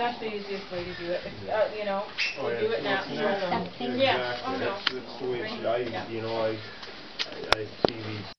That's the easiest way to do it, It's, uh, you know, Oh, yeah, do it now. Yeah. you Yeah, Exactly, oh, no. that's, that's the way, it I, Yeah. you know, I,